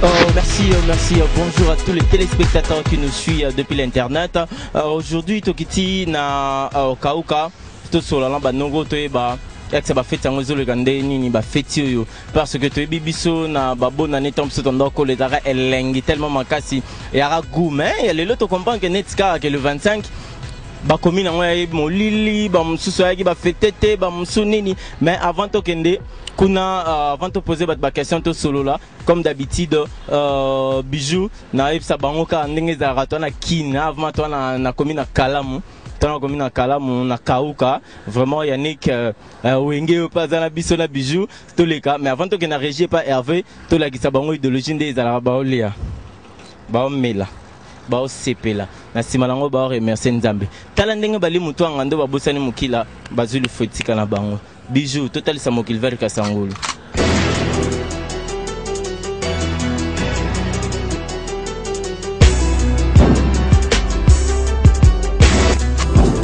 Oh, merci, euh, merci. euh, Bonjour à tous les téléspectateurs qui nous suivent euh, depuis l'internet. Euh, Aujourd'hui, tokiti na euh, kauka tosolala banongo toyeba exe bafeti yango ezoleka nde nini bafeti oyo. Parce que toyebi biso na babonani ntango biso tondoko ezalaka elengi tellement makasi. Eyaka goût mais ya lelo tocomprendre ke neti kaka ke le 25 bakomi nango yayebi molili bamosusu ayaki bafete te bamosusu nini. Mais avant tokende kuna euh, avant toposer bato baquestion tosolola comme d'habitude euh, bijou nayebisa bango kaka ndenge ezalaka to na kine avant to na- nakomi na kalamu to nakomi na kalamu na kauka vraiment yannick euh, euh, wenge oyo mpe aza na biso na bijou toleka. Mais avant tokende na régie epa hervé tolakisa bango idéologie nde ezalaka baolia baomela baosepela na nsima nango baoremercie nzambe. Tala ndenge bali motu anga ndo babosani mokila bazwi lifo etika na bango. Bijou totalisa mokili vere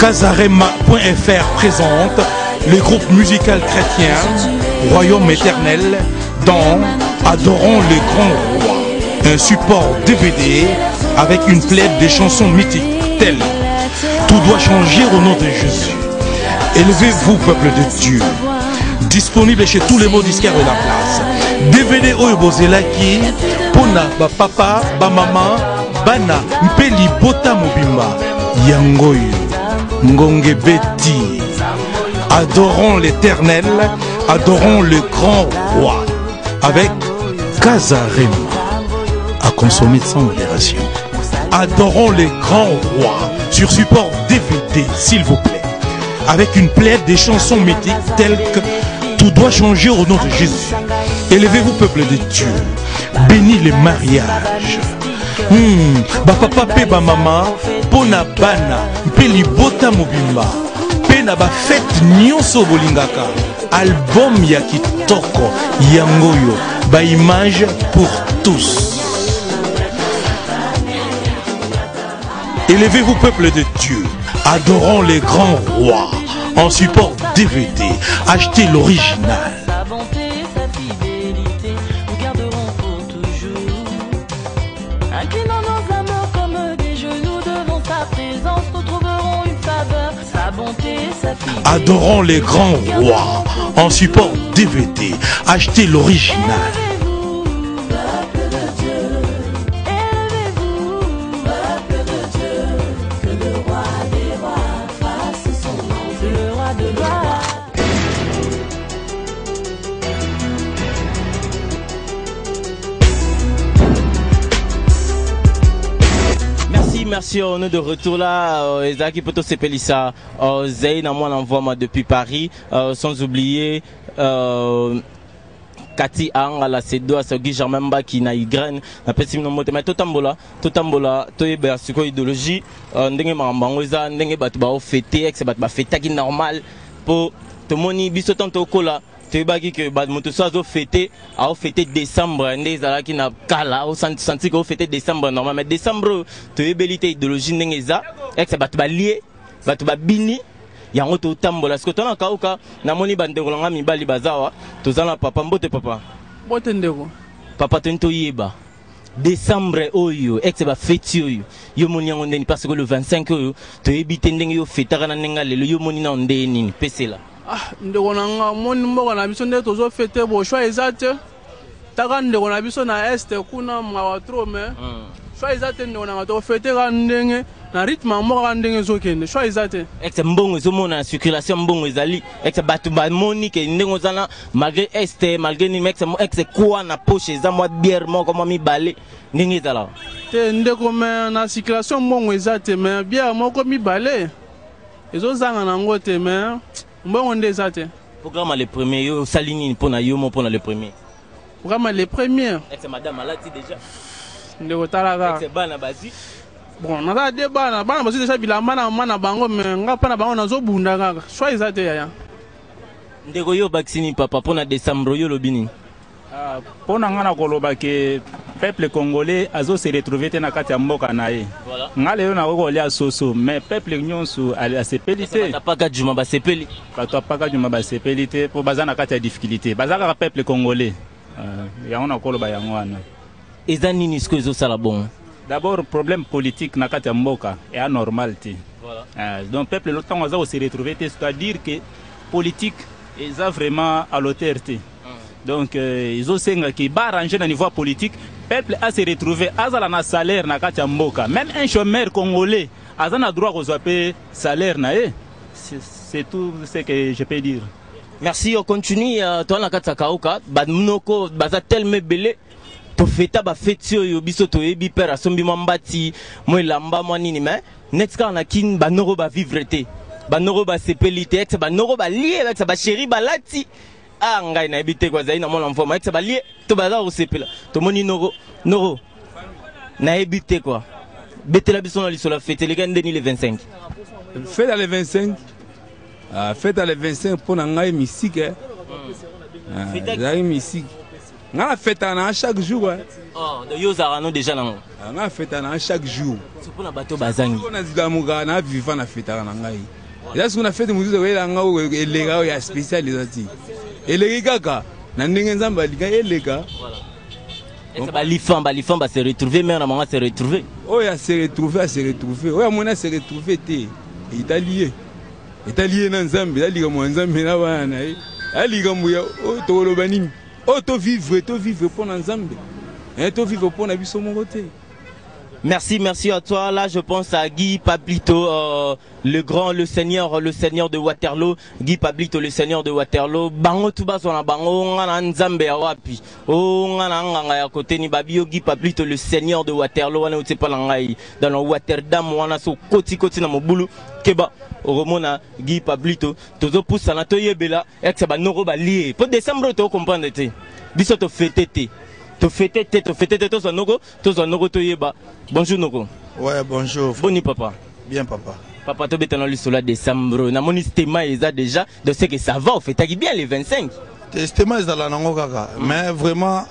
Casarema.fr présente le groupe musical chrétien Royaume éternel dans Adorons le grand roi. Un support DVD avec une plaide de chansons mythiques telles Tout doit changer au nom de Jésus. Élevez-vous, peuple de Dieu. Disponible chez tous les mots disquaires de la place. DVD oyo bozelaki mpona bapapa bamama bana mpe libota mobimba yango oyo ngonge beti adorons l'éternel adorons le grand roi. Avec Kazarema à consommer sans modération adorons le grand roi. Sur support DVD s'il vous plaît. Avec une plaide des chansons mythiques telles que Tout doit changer au nom de Jésus. Élevez-vous, peuple de Dieu. Bénis les mariages. Hmm, bapapa mpe bamama mpo na bana mpe libota mobimba mpe na bafete nyonso bolingaka album ya kitoko yango oyo baimage pour tous Élevez-vous, peuple de Dieu. Adorons les grands rois. En support DVD, achetez l'original. Adorons les grands rois. En support DVD, achetez l'original. On est de retour là. Euh, Ezaki Poto Sepelissa, euh, l'envoie moi depuis Paris, euh, sans oublier euh, Kati Anga la Sedo Asogi Germain Mbaki na Igraine na pesi mino mote mais totambola totambola toyeba siko idéologie euh, ndenge makambo yango eza ndenge bafetaki normal mpo tomoni biso ntango tokola toyebaki ke moto so azofete aofete décembre nde ezalaki na kala osanti ke ofete décembre normal. Mais décembre oyo toyebeli te idéologie ndenge eza exe bato balie bato babini yango totambola. Siko tona kauka namoni bandeko nanga mibali baza awa toza na papa. Mbote papa? Bote ndeko. Papa toni toyeba. Décembre oyo exe bafeti oyo yo moni yango ndeni? Parce que le 25 oyo toyebi te ndenge yo fetaka na ndenge lelo yo moni nao nde nini? Pesela ah ndeko na nga moni mboka na biso nde tozofete boshwa eza te. Taka ndeko na biso na este kuna mawa tro me. Shwa eza te ndeko na nga tofete ka ndenge. Na rythme ya mboka ka ndenge ezokende shwa eza te. Exe mbongo ezomona na circulation mbongo ezali exe bato bamoni ke ndenge ozala malgré este malgré nini exe exe kuwa na poche eza mwa biere moko mwa mibale ndenge ezalaka te ndeko me na circulation mbongo eza te me biere moko mibale. Ezozanga nango te me mbongo nde eza te. Programme le premier yo osali nini mpo na yo mo mpo na le premier. Vraiment les premiers exe madame alati déjà? Ndeko bana bazwi bon naza de bana. Bana bazwi deja bilamba na mama na bango me nga mpa na bango nazobunda kaka. Shwa eza te yaya. Ndeko yo obakisi nini papa mpo na décembre olobi nini? Ah, mpo na ngai na koloba ke peuple congolais azose retrouve te na kati ya mboka na ye. Voilà. ngai lelo nakoki kolia soso mais peuple nyonso asepeli te. Juma bato apaka nyuma basepeli te mpo baza na kati ya difficulté. Baza kaka peuple congolais. Ah, yango nakoloba yango wana. Eza nini sikoyo ezosala bongo d'abord problème politique na kati ya mboka eya normal te. Ah, donc peuple ntango aza kose retrouve te c'est-à-dire que politique eza vraiment à l'auteur te donc euh, ezosengaki baarrange na niveau ya politique. Peuple ase retrouve azala na salaire na kati ya mboka. Même un chômeur congolais aza na droit kozwa mpe salaire na C'est- tout ce que je peux dire. Merci on continue uh, toza na kati ya kauka banoko baza telema ebele tofeta bafeti oyo biso toyebi pere asombi mwa mbati mwa elamba mwa nini me neti kaka na kini banoko bavivre te banoko basepeli te ete banoko balie ete basheri balati a ngai nayebi te kwazali na mwana mvoma ete balie to baza kosepela. Tomoni noko noko nayebi te kwa. Betela biso na lisolo ya fete eleka ndeni le 25 fête à le 25 ah, fête à le 25 mpo na ngai misike. Ah, ezalaki misike. Ngai na fetaka na chaque jour eh. oh, yo ozalaka no deja nango Ah, ngai na fetaka na chaque jour. So mpo na bato bazangi. Nazilamukaka na viva na fetaka na ngai. Eza soki na fete mosusu oyela ngai eleka oyo ya spécial eza ti eleki kaka na ndenge nzambe alinga eleka. Ete balifan balifan base retrouve mare na bango ase retrouve oyo ase retrouve ase retrouve oyo amoni ase retrouve te. Etali ye etali ye na nzambe. Eza likambo ya nzambe na bana na ye eza likambo ya oyo tokoloba nini? Oyo tovivre tovivre mpo na nzambe. Eh, tovivre mpo na biso moko te Merci, merci à toi. Là, je pense à Guy Pablito, euh, le grand, le seigneur, le seigneur de Waterloo. Guy Pablito, le seigneur de Waterloo. Bango tuba sona bango ngana nzambe ya wapi. Oh ngana nganga ya kote ni babio Guy Pablito, le seigneur de Waterloo. Wana uti pa ngai dans le Watterdam wana so koti koti na mobulu keba oromona Guy Pablito. Tozo poussa na to yebela ex ba noro ba lié. Po décembre to comprendre te. Biso to fêter te. Tofete te tofete te tozwa noko tozwa noko toyeba bonjour noko Ouais, bonjour. boni papa Bien, papa. papa tobetana lisolo ya décembre namoni stema eza déjà de ce que ça va ofetaki bien les 25 Testement ezala nango kaka. Mais vraiment,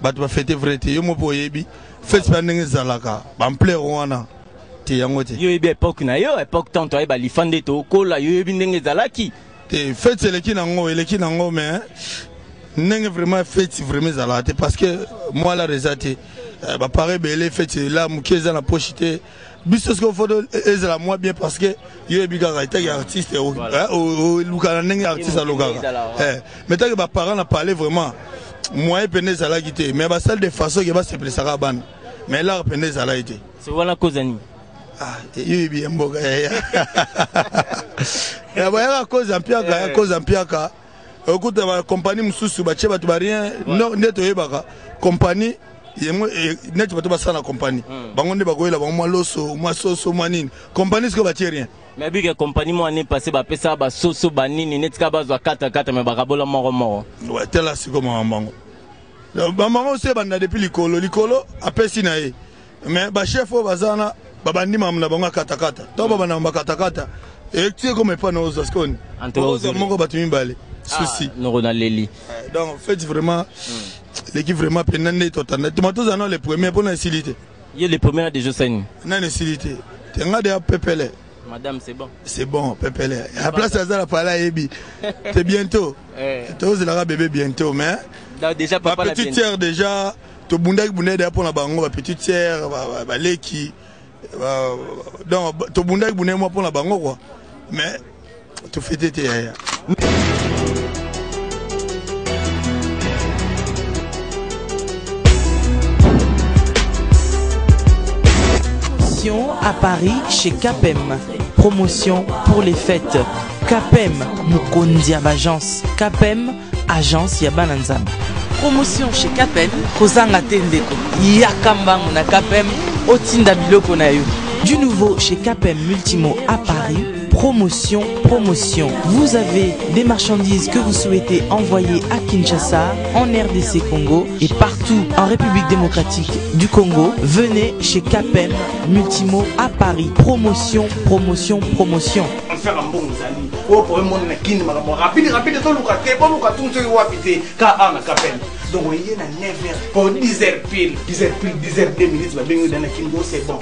bato bafete vrai te. Yo mopo oyebi. Fete mpe ndenge ezalaka. Bampleur wana. Te yango te. yo oyebi époque na yo époque tant toyeba lifande tokola yo oyebi ndenge ezalaki Te fete eleki nango, eleki nango mais ndenge vraiment fete vraiment ezalaka te parce que moi la eza te. Eh, bapare ebele fete la moke eza na poche te. biso soki ofoto ezala mwa bien parce que yo oyebi kaka etaki artiste oluka na ndenge artiste alokaka Eh, mais tanke baparent na parle vraiment. Moyen pene ezalaki te mais basale de façon ke basepelisaka bana mais lar pene ezalaki te se wana koza nini Ah, yo oyebi ye mboka yaya Ya bayaka koza mpiaka ya koza mpiaka okuta bakompani mosusu batie bato barien nde toyebaka kompani yango neti bato basala na kompani bango nde bakoyela bango mwa loso mwa soso mwa nini. Kompani sikoyo batie rien? Me abike kompani moko ane passé bapesaka basoso banini neti kaka bazwa katakata me bakabola moko moko tela siko makambo yango bamango oso ebanda depuis likolo. Likolo apesi na ye. Mais bachef oyo baza wana babandi mamu na bango akatakata to babanda na bakatakata etie koma epa na ozwa sikoni ozwa. moko bato mibale susi noko naleli donc fete vraiment leki vraiment mpena nde totanda toma tozala na le premier mpona esili te ye le premier na dejo sani nani esili te te nga deya pepele. Madame c'est bon. C'est bon pepele. Ya place aza na pala ayebi te bientôt. Eh. tozelaka bebe bientôt mais Da- déjà papa la bapetite bien sere déjà tobundaki bunda deya mpona bango bapetite sere baleki ba- donc ba- tobundaki bunda mwa mpona bango kua mais tofete te yaya Promotion à Paris chez Capem. Promotion pour les fêtes. Capem, Mukondi Agence. Capem, agence Yabananzam. Promotion chez Capem, Kozanga Tendeko. Yakambangu na Capem, Otinda Biloko na. Du nouveau chez Capem Multimo à Paris. Promotion, promotion. Vous avez des marchandises que vous souhaitez envoyer à Kinshasa, en RDC Congo et partout en République démocratique du Congo. Venez chez Capem Multimo à Paris. Promotion, promotion, promotion. rapide rapide donc oye na 9 heures po 10 heures pile 10 heures pile 10 heures 2 minutes babengi dana kini bo c'est bon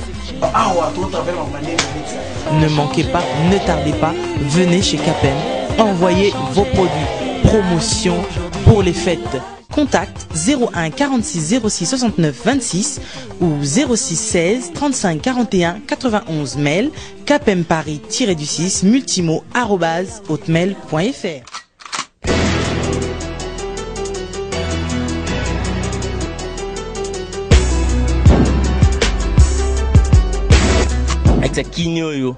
awa totravers makambo 9 minutes Ne manquez pas, ne tardez pas, venez chez Capem, envoyez vos produits. Promotion pour les fêtes. Contact 01 46 06 69 26 ou 06 16 35 41 91 mail capemparis-du-6 multimo arobase hotmail.fr avec sa kini oyo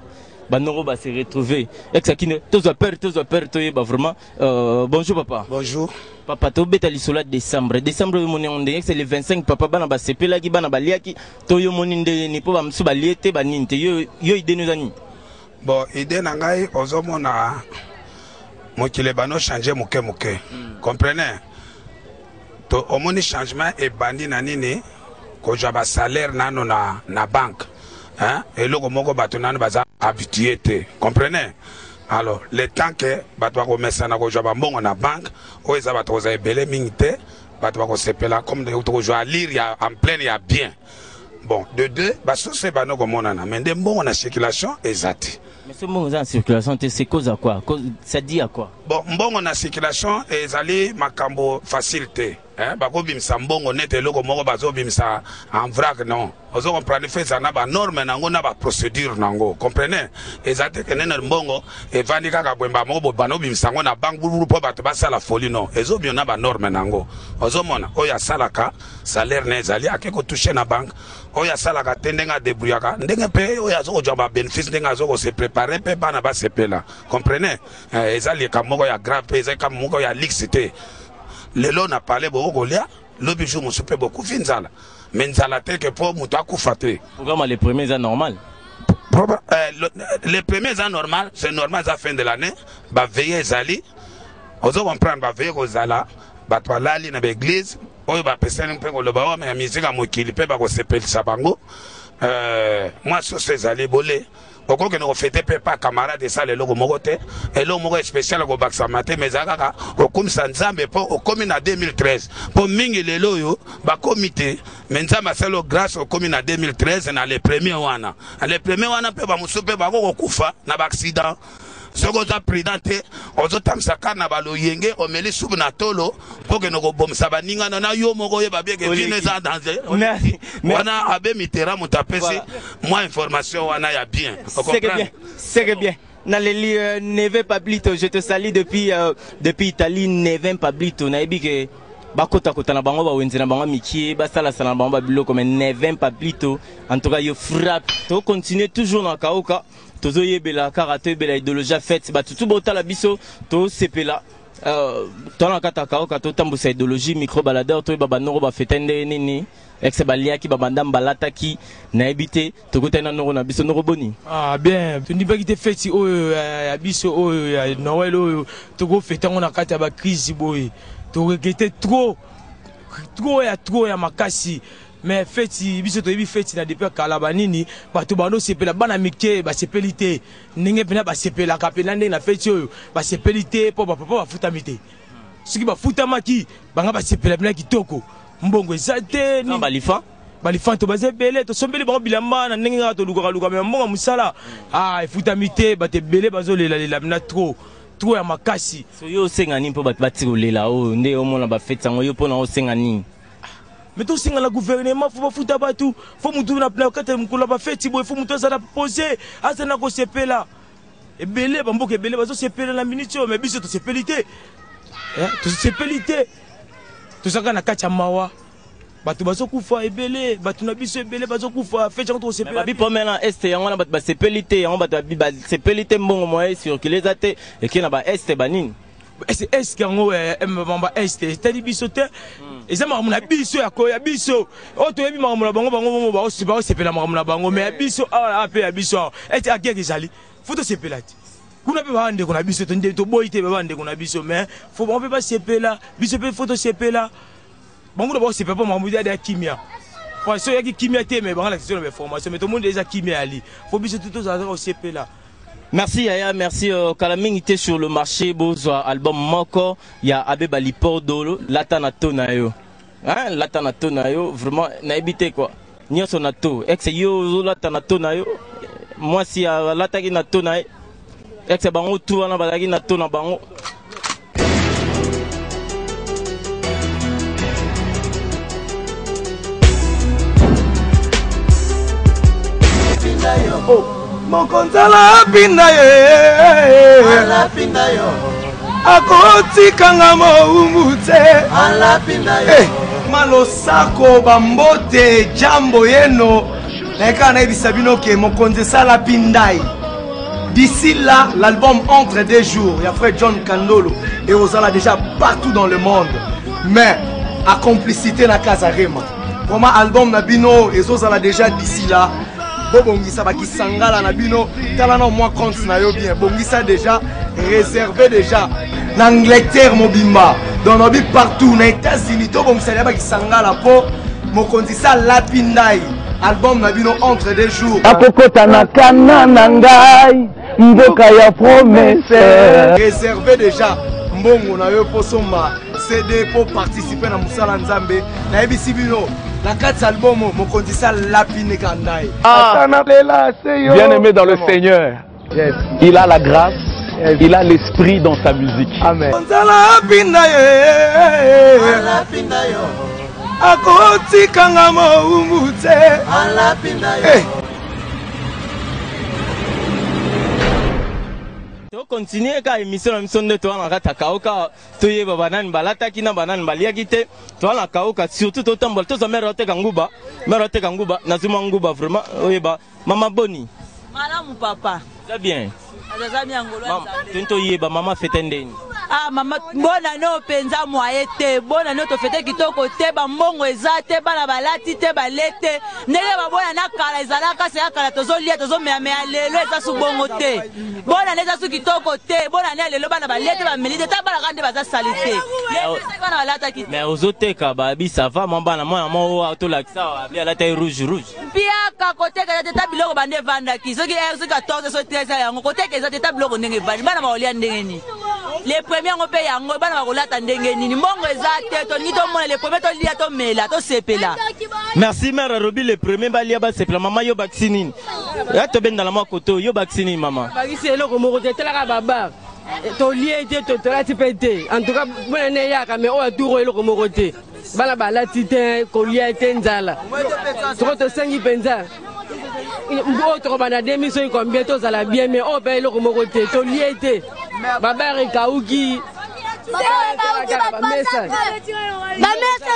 banongo base retrouver avec sa kini tozwa peur tozwa peur toyeba vraiment. Euh, bonjour papa. Bonjour. Papa tobeta lisolo ya décembre. Décembre oyo moni yango ndenge c'est le 25 papa bana basepelaki bana baliaki to yo moni ndeni mpo bamosusu balie te banini te. Yo yo ideni oza nini? Bon ide na ngai ozomona mokili bano change moke moke. Comprene to omoni changement ebandi na nini kozwa basalaire nano na, na banke hein? eloko moko bato nano baza habitue te. Comprene alors le temps ke bato bakomesana kozwa bambongo na banke oyo eza bato kozala ebele mingi te bato bakosepela comme tokozwa lire ya en pleine ya bien. Bon de deux basusu ebandi komonana. Me nde mbongo na circulation eza te. Mais na circulation te c'est cause à quoi? Cause- ça dit quoi? Bon mbongo na circulation ezali makambo facile te eh? bakobimisa mbongo nete eloko moko bazobimisa en vrac non? Ozo comprendre fe eza na banorme nango na baprocédure nango comprene eza te ke nene mbongo evandi kaka bwemba moko bo banobimisa yango na banke bulubulu mpo bato basala foli non? Ezobio na banorme nango. Ozomona oyo asalaka salaire na ezali ake kotushe na banke oyo asalaka te ndenge adebruyaka ndenge mpe oyo azokozwa babénéfice ndenge azokose prépare mpe bana basepela. Comprene eh, eza likambo moko ya grave mpe eza likambo moko ya lix te lelo na pale bokokolia lobi jour mosusu mpe bokufi nzala me nzala te ke mpo moto akufa te programme les premiers eza normal. Proba- eh, le, le premier eza normal c'est normal eza fin de l'année baveye ezali ozo comprendre baveye kozala bato balali na baeglise oyo bapesani mpe koloba oyo ya ya mokili mpe bakosepelisa bango mwa soso ezali bole okokende kofete mpe pa camarade esala eloko moko te. Eloko moko spécial kobakisama te me eza kaka kokumisa nzambe mpo okomi na 2013 mpo mingi lelo oyo bakomi te me nzambe asali grâce okomi na 2013 na le premier wana. Na le premier wana mpe bamosusu mpe bako kokufa na baaccident soki oza prudent te ozotambisa kar na baloyenge omeli supu na tolo mpo kende kobomisa baningana na yo moko oyeba bieke vino eza danger wana abe mitera moto apesi mwa information wana ya bien C'est bien. Naleli euh, Nevin Pablito, je te salue depuis euh, depuis Italie Nevin Pablito. Nayebi ke bakota kota na bango bawenze na bango mikie basala sala na bango babiloko mais Nevin Pablito en tout cas yo frappe. To continuer toujours na kaoka. Tozoyebela kaka toyebela idéologie fete bato tu botala biso tosepela. Euh, tona kata kaoka totambusa idéologie micro baladeur toyeba banoko bafeta ndenge nini. Exe baliaki babandambo balataki. Nayebi te tokutani na noko na biso. Noko boni? Ah bien, tondimaki te feti oyo ya ya biso oyo ya Noël oyo tokofeta yango na kati ya bakrise boye. Toregrete trop. Trop ya trop ya makasi mais feti biso toyebi feti na depuis kala banini bato bandosepela bana mike basepeli te. Ndenge mpena basepelaka mpena ndenge na feti oyo basepeli te mpo bapapa bafutami te. Soki bafutamaki banga basepela mpena kitoko. Mbongo eza te nini- balifa? Balifanto baza ebele tosombeli bango bilamba na ndenge kaka tolukakaluka me mbongo mosala ah efutami te bato ebele bazolelalela mna tro tro ya makasi. So yo osenga nini mpo bato bati kolela oyo? Nde omona bafete yango yo mpona osenga nini me tosenga na gouvernement fo bafuta bato fo mutu na na kati ya mokolo ya bafeti boye fo mutu azala pose aza na kosepela ebele bamboka ebele bazosepela na miniti oyo me biso tosepeli te Eh, tosepeli te tozalaka na kati ya mawa bato bazokufa ebele bato na biso ebele bazokufa feti yango tokosepela babi pomela este yango wana bato basepeli te yango bato basepeli te mbongo moye circule eza te eke na baeste banini est yango mamba est etali biso te eza makambo na biso ya koya biso. Oyo toyebi makambo na bango bango baosepela makambo na bango. Me ya biso awa mpe ya biso awa. Ete agere ezali. Fo tosepela te. Kuna mpe baa ndeko na biso toboyi te baba ndeko na biso me fo bango mpe basepela. Biso mpe fo tosepela. Bango na baosepela mpo makambo eza ya kimia. So oyaki kimia te me bango lakisi na bainformation me tomoni eza kimia yali fo biso tu tozalaka kosepela Merci Yaya, merci euh, Kalaming. Était sur le marché bozwa album moko. Ya Abeba Lipordolo lata na to na yo. Hein, lata na to na yo vraiment na ebité quoi. Nyonso na to. Ex yo zo lata na to na yo. Moi si ya lata ki na to na ye. Ex bango tu wana bazaki na to na bango. mokonzi alapinda ye akotikanga mowumbu te Eh, malosako bambote jambo yeno. Nayekaka nayebisa bino ke mokonzi esalapi ndai d'ici là l'album entre des jours ya frère john kandolo et ozala déjà partout dans le monde. Mais a complicité na kazarema vraiment album na bino ezozala déjà d'ici là bobongisa bakisangala na bino tala na mwa compte na yo bien. Bongisa déjà réservé déjà na angleterre mobimba donc nobi partout na états-unis tobongisa deja bakisangala mpo mokonzi sa lapi ndai album na bino entre des jours. Akokota na kana na ngai mboka ya promese réservé déjà mbongo na yo mpo somba cd mpo participe na mosala nzambe. Nayebisi bino na kati ya albumu mokonzi sa lapi ndeka ndai Bien aimé dans le Seigneur, il a la grâce, il a l'esprit dans sa musique. Amen. tokontinue ka émission na biso nde toza na toyeba banani balataki na banani baliaki te. Toza na kauka surtout totambola tozwa mere oteka nguba mere oteka nguba nguba vraiment oyeba mama boni. Malamu papa. Eza bien toza miango lwa nzambe toyeba mama fete ndeni. Ah mama mbona no mpenza mwaye te mbona no tofete kitoko te bambongo eza te bana balati te bale te ndenge babona na kala ezalaka se ya kala tozolia tozomeyameya lelo eza su bongo te. Mbona nde eza su kitoko te ya lelo bana balie te bameli te ta balaka nde baza sali te. Bana balataki te. ozoteka babi sava mwa bana mwana mwa oyo tolakisa abi alata ye rouge rouge. Mpiaka koteka eza te ta biloko bande evandaki. Soki er soki 14 so 13 yango koteka eza te ta biloko ndenge evandi. Bana bakolia ndenge nini le premier yango mpe yango bana bakolata ndenge nini? Mbongo eza te tolingi tomona le premier tolia tomela tosepela. Merci mare robi le premier balia basepela mama yo bakisi nini? Ya tobendala mwa koto yo bakisi nini mama? Bakisi eloko moko te etalaka babar tolie te to- tolati mpe te. En tout cas mpona ne eyaka mais oyo aturo eloko moko te. Bana balati te kolia te nzala. Soko tosengi mpenza. Mbu oyo tokobanda demi soki combien tozala bien mais oyo mpe eloko moko te tolie te babar ekauki bamesa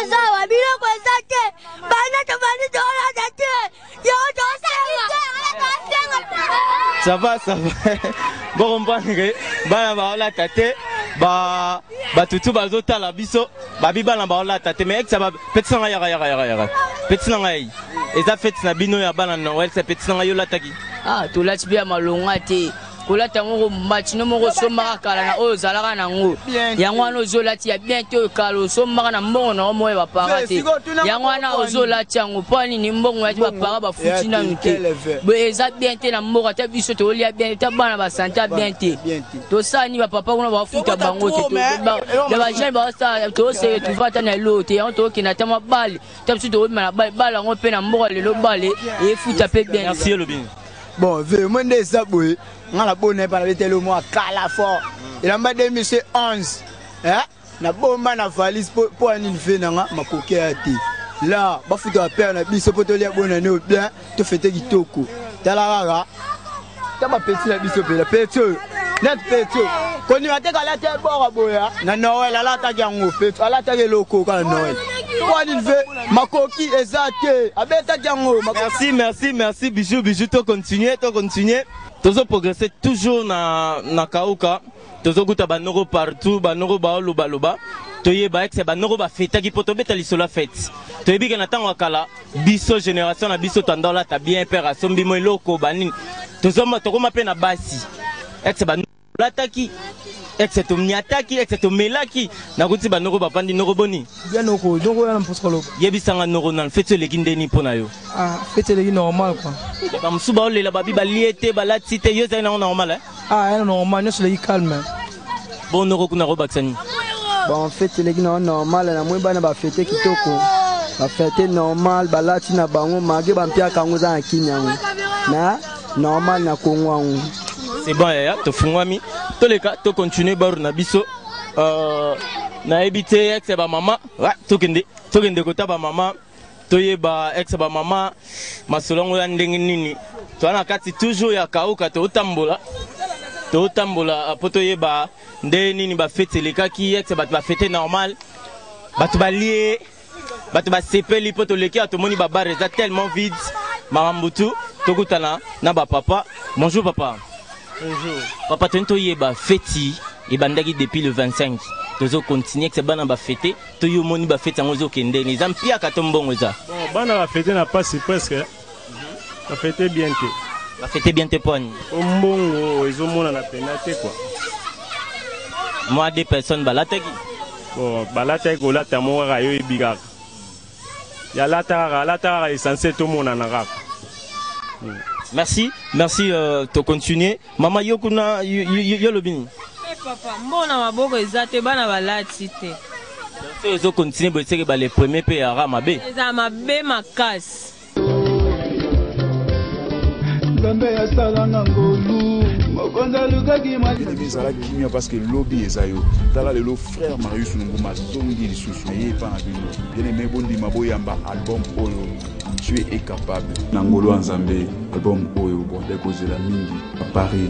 eza awa biloko eza te bana tobandi toolata te yango tosenga ça va ça va. Bokomprendre bana baolata te ba batutu bazotala biso babi bana baolata te mais ekisa peti na ngai yaka yaka yaka yaka peti na ngai eza feti na bino ya bana noel sa peti na ngai yolataki ah tolati mpe ya malonga te kolata yango matino moko osombaka kala na oyo ozalaka nango. Yango wana ozolati ya bien te oyo kala osombaka na mbongo nango moko ya bapara te. yango wana ozolati yango mpo nini mbongo yati bapara bafuti nanu te. boye eza bien te na mboka ta biso tolia bien ta bana basante ya bien te. tosala nini bapapa kuna bafuta bango te ya bajeune baosala toseke tuva ta na eloo te. Yango tokokenda ta mwa bale. Ta biso tokobima na bale bale yango mpe na mboka lelo bale efuta mpe bien. Bon vraiment nde eza boye nga nabona epa nabeteli mwa kala fort. Elamba 2011 eh? nabomba na valise mpo anini fe nanga makoki ya te. La bafuta bapere na biso mpo tolia bona ne bien tofete kitoko. Tala kaka ta bapeti na biso mpela peti oyo. Net peti oyo. Kondima te kalata ebora boya. Na noel alataki yango peti alataki eloko kaka na noel mpo anini fe makoki eza te. Abetaki yango merci merci merci. Bijou bijou to continue to continue tozo progresser toujours na na kauka tozokuta banoko partout banoko baolobaloba toyeba exe banoko bafetaki mpo tobeta lisolo ya fete toyebi ke na ntango ya kala biso génération na biso tanda olata bien pere asombi mo eloko banini. Tokoma mpe na basi. Exe balataki exe tomniataki exe tomelaki nakuti banoko bapandi noko boni. Bia noko donc oyo na mposa koloba. Yebisanga noko nano feti oleki ndeni mpo na yo. Ah feti eleki normal quoi. Bamosusu baolela babi balie te balati te yo ezali nango normal eh? ah yana normal nyonso eleki calme. Bo noko kuna kobakisa nini? Bon fete eleki nango normal namoni bana bafete kitoko. Bafete normal balati na bango mage bampiaka yango eza na kini yango. Na? Normal na kongo yango bon yaya tofungwami. Toleka tocontinue baru na biso. Uh, nayebi te exe bamama. Wa tokende tokende kota bamama. Toyeba exe bamama. Masolo yango ya ndenge nini? Toza na kati toujours ya kauka tootambola tootambola mpo toyeba nde nini bafete elekaki exe bato bafete normal. Bato balie bato basepeli mpo toleki awa tomoni babare eza tellement vide. Makambo tu tokutana na bapapa bonjour papa papa toni toyeba feti ebandaki depuis le 25 tozokontinue kese bana bafete toyo omoni bafete yango ezokendeni eza mpiaka to mbongo eza. Bon bana bafete na pasi presque bafete bien te. Bafete bien te poni po mbongo ezomonana pena te kua mwa de personnes balataki bon balataki kolata moko kaka yo yebi kaka. Yalata kaka alata kaka essentiel tomonana kaka merci merci uh, tocontinue mama yo kuna yo lobi nini Eh, papa mbona maboko eza te bana balati te. So ezocontinue boye seke bale premier mpe yara mabe. Eza mabe makasi. Nzambe asalanga ngolu mokonzi alukaki elemi ezalaki kimia parceke lobi eza yo. Tala lelo frère marius nunguma azongi lisusu ye epa na bino. Bien aime bondima boyamba album oyo tu es capable na ngolo ya nzambe album oyo bordel kozela mingi à paris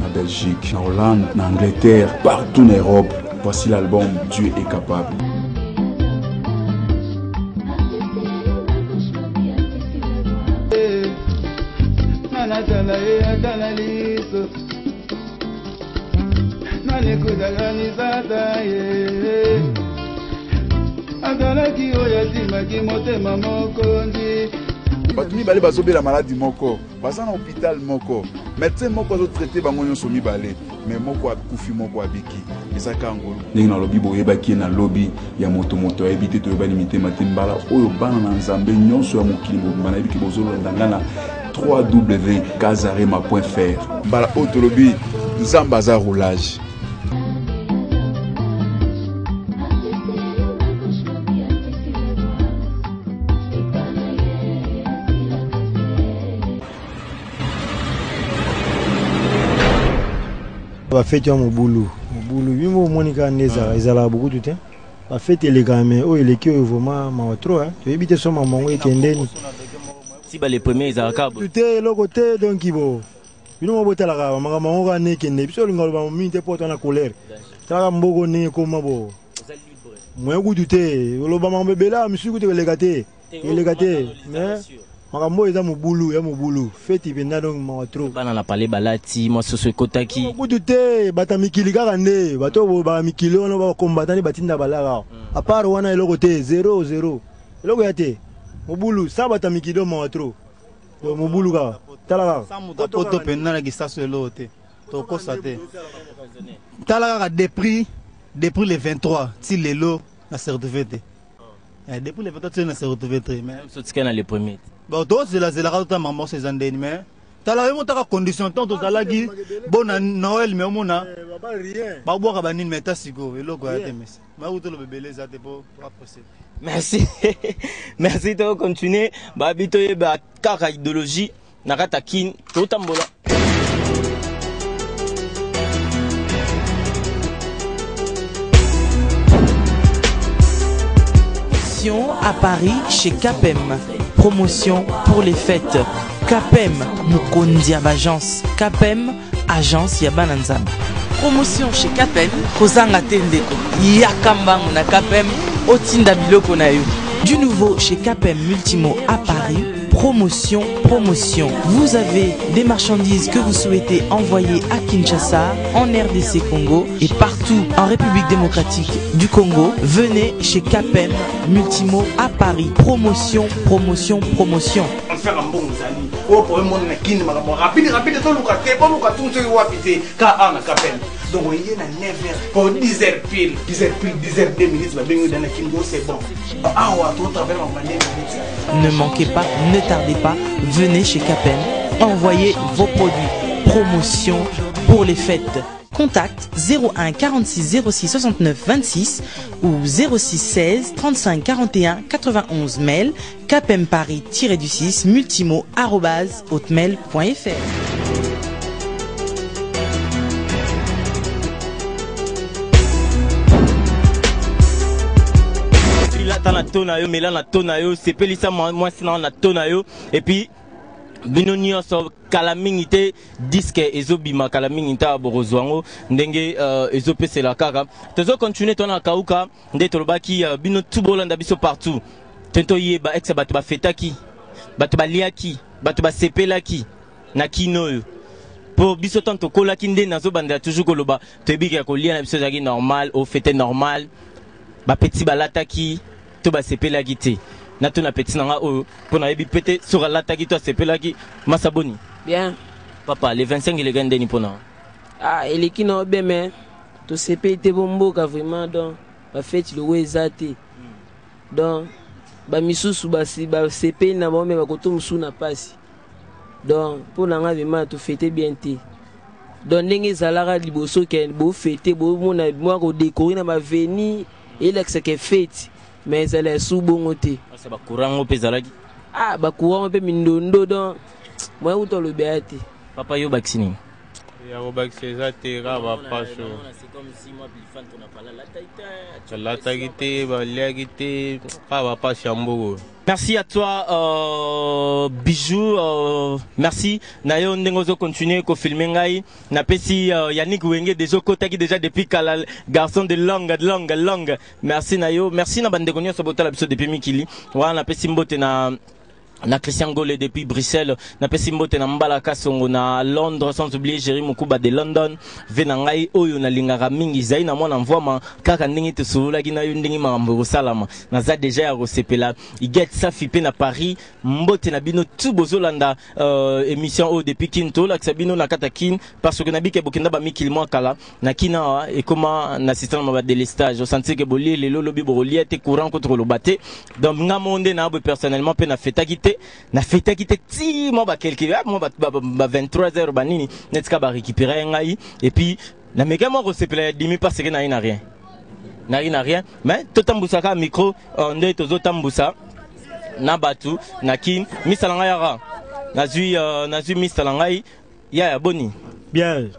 na belgique na hollande na angleterre partout na europe. Voici l'album dieu est capable asimaki motema mokonzi. Bato mibale bazobela maladi moko. Baza na hôpital moko. Médecin moko azotraite bango nyonso mibale. Me moko akufi moko abiki. Eza kaka ngolo ndenge nalobi boyebaki ye na lobi ya moto moto ayebi te toyebani mitema te. Mbala oyo bana na nzambe nyonso ya mokili mobimba nayebiki bozolanda nga na 3w kazarema fr. Mbala oyo tolobi nzambe aza roulage bafeti ya mobulu. Mobulu bimbo omoni kaka nde ezala ezalaka bukutu te. Bafeti elekaka me oyo eleki oyo vraimen mawa tro toyebi te so mama yango ekendeni. Ti bale premier ezalaka tu te eloko te donki bo. Bino mo botalaka makambo yango kaka nde ekende. Biso olinga loba mingi te mpo twana colere talaka mboko ndenge ekóma bo. Moye kutu te oloba makambo ebele misusu kutu eleka te. Eleka te mais makambo oyo eza mobulu ya mobulu. Feti mpenza donc mawa tro. Bana na pale balati mosusu ekotaki. Kutu te bato ya mikili kaka nde. Bato oyo baka mikili wana bakombata nde batinda balaka. Apart wana eloko te zero zero. Eloko ya te mobulu sa bato ya mikili oyo mawa tro. Mobulu kaka tala kaka poto mpenza na kisaso eloko te. Tokosa te. Tala kaka depuis depuis le 23 ti lelo na se retrouve te. Eh, depuis le 23 ti na se retrouve te mais sotika na le premier. bon tozelazelaka totala makambo moso eza ndeni mais tala yo motaka condition ntango tozalaki bona noel me omona babwaka banini me ta sikoyo eloko ya te mesi maku toloba ebele eza te mpo aprese merci. Merci tokocontinue babi toyeba kaka idéologie na kati ya kini totambola à Paris chez Capem. Promotion pour les fêtes. Capem, Mukondi Agence. Capem, agence Yabananzam. Promotion chez Capem. Kozanga Tendeko. Yakambangu na Capem. Otinda Biloko na. Du nouveau chez Capem Multimo à Paris. Promotion, promotion. Vous avez des marchandises que vous souhaitez envoyer à Kinshasa, en RDC Congo et partout en République démocratique du Congo. Venez chez Capem Multimo à Paris. Promotion, promotion, promotion. Donc oye na 9 heures po 10 heures pile. 10 heures pile 10 heures 2 minutes babengi dana kini go c'est bon. Awa totravers makoma 9 minutes Ne manquez pas, ne tardez pas, venez chez Capem, envoyez vos produits. Promotion pour les fêtes. Contact 01 46 06 69 26 ou 06 16 35 41 91 mail capempari-du6 multimo lata na to na yo mela na to na yo sepelisa mwa- mwasi na yo na to na yo. Epuis bino nyonso kala mingi te diske ezobima kala mingi te bokozwa yango ndenge uh, ezopesela kaka. Tozokontinue to na kauka nde tolobaki uh, bino tu bolanda biso partout. Te toyeba exe bato bafetaki bato baliaki bato basepelaki na kino oyo mpo biso ntango tokolaki nde nazobandela toujours koloba. Toyebi ke kolia na biso ezalaki normal ofete normal. Bapeti balataki to basepelaki te. Na to na peti na nga oyo mpo nayebi pe te soki alataki to asepelaki masa boni bien. Papa le 25 eleka ndeni mpona. Ah eleki na obe me tosepeli te bo mboka vraiment donc bafeti logo eza te. Donc bamisusu basepeli na bango me bakoto mosusu na mpasi donc mpo na nga vraiment tofete bien te. Donc ndenge ezalaka liboso ke bofete bomona mwa kodekori na baveni elakisaka feti me ezala ya su bongo te ah, bakurango mpe ezalaki. Ah bakurango mpe mindondo don moya kuta olobeya te papa yo bakisi nini? Ya kobakisa eza te kaka bapaso balataki te baliaki te kaka bapasi ya mboko Merci à toi, euh, Bijou. Euh, merci. Nayo ndenge ozo continuer ko filmer ngai. Euh, Yannick Wenge déjà déjà depuis kala garçon de longue longue longue. Merci Nayo. Merci na bande konyo sobota la biso depuis Mikili. Wana napesi mbote na na Christian Gole depuis Bruxelles. Napesi mbote na mbala kasongo na Londres sans oublier Jerry Mukuba de London. Ve na ngai mingi zai na mwana mvwama kaka ndenge tosololaki na yo ndenge makambo ekosalama. Naza deja ya kosepela. Iget safi mpe na paris. Mbote na bino tu bozolanda uh, émission oyo depuis kine. Tolakisa bino na kati ya kine parce que nabike bokenda bamikili mwa kala. Na kine awa ekóma na système ma badelestage osanti ke bolie lelo lobi bokolia te courant koto koloba te. Donc nga mo nde na boye personnellement mpe nafetaki te nafetaki te ti mwa bakelke mwa ba, ba, ba 23 heures banini netika barécupéré ngai et puis nameke mwa kosepela ya dimi parce que nayi na rien. Nayi na rien mais totambusaka micro uh, nde tozotambusa na bato na kine misala ngai yaka nazwi uh, nazwi misala ngai ya ya boni. Bien.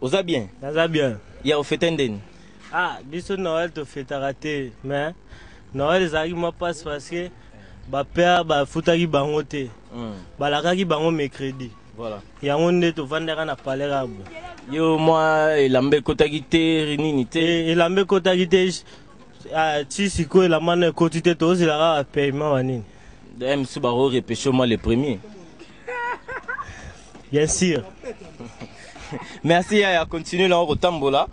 Oza bien? Naza bien. Ya ofete ndeni? Ah biso noel tofetaka te mais noel ezalaki mwa mpasi parce que bapere bafutaki bango te. Mm. balakaki bango mercredi. Voilà. Yango nde tovandaka na kabo yo mwa elamba ekotaki te nini te? Elamba ekotaki te. Ah, ti sikoyo elamba na ekoti te tozelaka banini barorepeshe moi le premier. Bien sûr. Merci yaya. Continue lango kotambola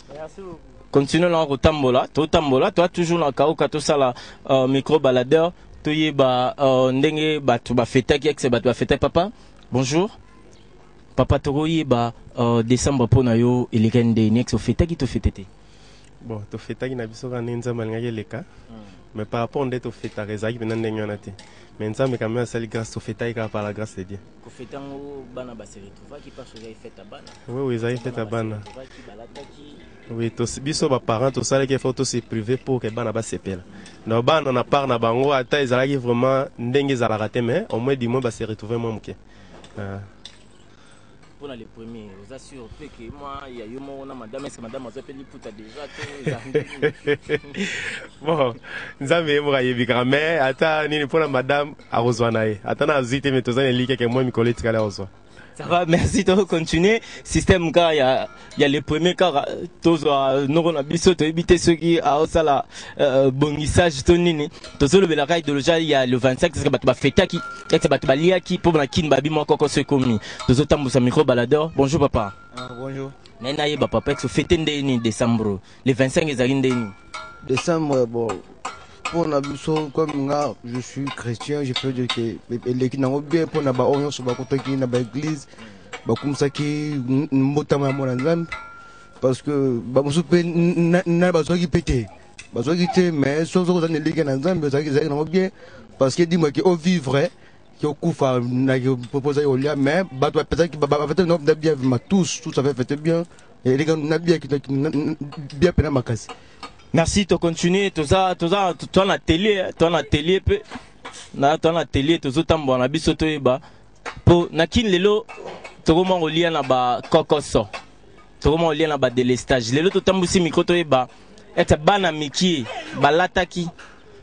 continue lango kotambola totambola. Toa toujours na kauka tosala uh, micro baladeur toyeba uh, ndenge bato bafetaki exe bato bafetaki papa. Bonjour. Papa tokoyeba uh, décembre mpo na yo eleka ndeni exe ofetaki bon tofetaki na biso kaka ndenge nzambe alingaki eleka. Mais par rapport nde tofetaka ezalaki mpena ndenge wana te. Mais nzambe quand même asali grâce tofetaki kaka par la grâce de dieu. Oui oui ezalaki fete ya bana. oui biso baparent tosalaki effort tose privé pour ke bana basepela donc bana na part na bango ata ezalaki vraiment ndenge ezalaka te mais au moins du moins base retrouve mwa moke. Ah. Mpona le premier oza sur mpe ke mwa ya yo moko na madame eske madame aza mpe liputa eza ndeni bon nzambe ye moko ayebikaka mais ata nini mpona madame akozwa na ye? Ata na azwi te me toza na eliki eke mwa mikolo etikali akozwa Ça va, merci de continuer. Système car il y a, y a les premiers car tous nous na biso to éviter ceux qui a ça la bonissage to nini. To solo bela kai de il y a le 25 c'est que qui lia qui pour na kin babi moko ko se komi. To zo tambu sa micro baladeur. Bonjour papa. Ah, bonjour. Ye ba papa ndeni décembre. Le 25 ezali ndeni. Décembre, bon, la biso, comme je suis chrétien, je peux dire que qui n'ont bien pour na ba orion sur ba kotoki na ba église, ba kumsaki mbotama ya mwana nzambe. parce que bamosusu mpe na- bazwaki mpe te bazwaki te mais soki oza na elenge na nzambe ezalaki nango bien parce que dimwaki ovivre ki okufa nakipopoza kolia mais bato bapesaki bafete nango bien ma tous tous avait fete bien elenge na bien bien makasi merci tocontinue toza toza toza na tele toza na tele mpe na toza na tele tozotambola na biso toyeba. Mpo na kini lelo na bakokoso tokoma kolia na badelestage lelo totambusi mikro bana miki balataki.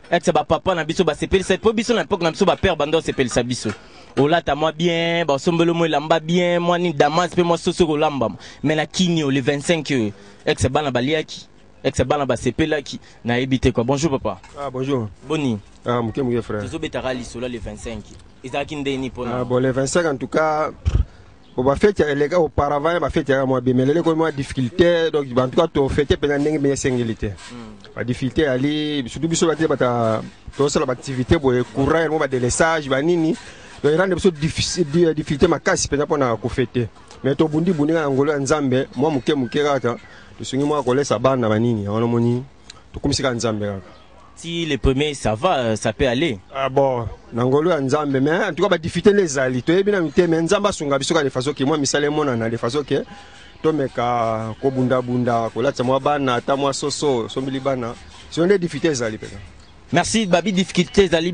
Ete bapapa na biso basepelisa. Mpo biso na epoke na biso bapere banda osepelisa biso. Olata mwa bien basombeli mwa elamba bien mwa nini damas mpe mwa soso kolambama me na kini le 25 oyo exe bana baliaki exe bana basepelaki nayebi te kua bonjour papa Ah, bonjour. boni Ah, Mouké Mouké, frère. tozobetaka lisolo le 25 ezalaki ndeni Ah, mpona bon, les 25, en tout cas, on va faire les gars auparavant, on va faire moi bien, mais les gars, moi, difficulté, donc, en tout cas, tu fais pendant une meilleure singulité. La difficulté, aller, surtout, biso, bati, bata, tout ça, l'activité, bon, courant, moi, des laissages, bah, nini, donc, il y a des difficultés, difficulté, ma casse, pendant qu'on a fêté. Mais to bundi na ngolo ya nzambe kaka tosungi mwa kolesa bana banini yango moni tokomisika nzambe kaka. Si le premier ça va euh, ça peut aller. Ah bon, na ngolo ya nzambe mais en tout cas badifite nde ezali toyebi na mitema nzambe asunga biso kaka de façon ke mwa misala emonana ke tomeka kobundabunda kolatisa mwa bana ata mwa soso sombeli bana. Sio nde ezali pena merci babi difficulté ezali